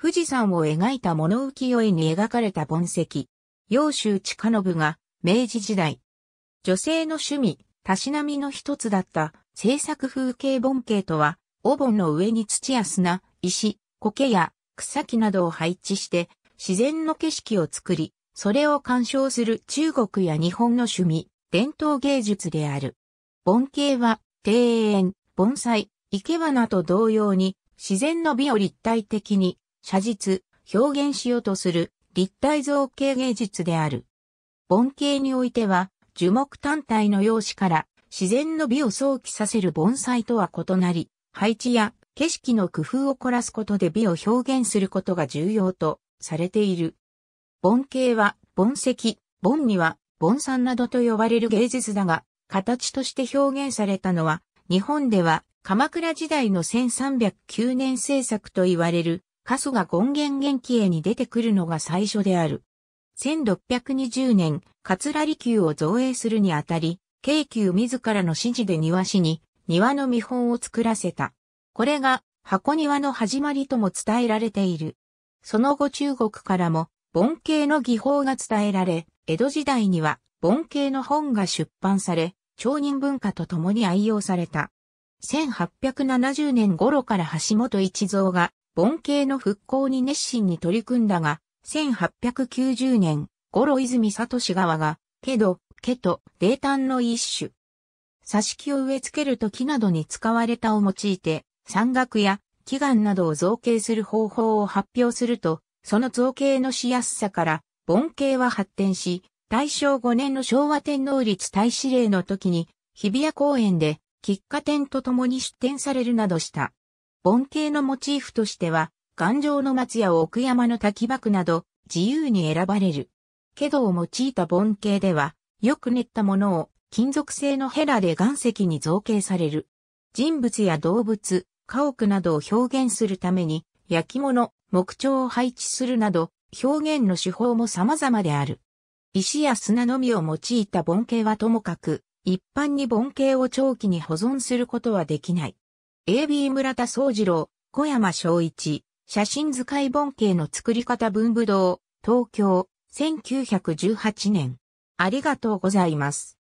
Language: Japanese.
富士山を描いた物浮世絵に描かれた盆石。洋州地下信が明治時代。女性の趣味、たしなみの一つだった制作風景盆景とは、お盆の上に土や砂、石、苔や草木などを配置して自然の景色を作り、それを鑑賞する中国や日本の趣味、伝統芸術である。盆景は庭園、盆栽、生け花と同様に自然の美を立体的に写実、表現しようとする立体造形芸術である。盆景においては樹木単体の様子から自然の美を想起させる盆栽とは異なり、配置や景色の工夫を凝らすことで美を表現することが重要とされている。盆景は、盆石、盆には、盆山などと呼ばれる芸術だが、形として表現されたのは、日本では鎌倉時代の1309年制作と言われる、春日権現元気絵に出てくるのが最初である。1620年、桂離宮を造営するにあたり、京宮自らの指示で庭師に、庭の見本を作らせた。これが箱庭の始まりとも伝えられている。その後中国からも盆景の技法が伝えられ、江戸時代には盆景の本が出版され、町人文化と共に愛用された。1870年頃から橋本一蔵が盆景の復興に熱心に取り組んだが、1890年頃泉聡川が、けど、けと、泥炭の一種。挿し木を植え付ける時などに使われたを用いて、山岳や祈願などを造形する方法を発表すると、その造形のしやすさから、盆景は発展し、大正5年の昭和天皇立大司令の時に、日比谷公園で、喫茶店と共に出展されるなどした。盆景のモチーフとしては、頑丈の松や奥山の滝幕など、自由に選ばれる。けどを用いた盆景では、よく練ったものを金属製のヘラで岩石に造形される。人物や動物、家屋などを表現するために、焼き物、木彫を配置するなど、表現の手法も様々である。石や砂のみを用いた盆景はともかく、一般に盆景を長期に保存することはできない。AB 村田宗次郎、小山昭一、写真使い盆景の作り方文武堂、東京、1918年。ありがとうございます。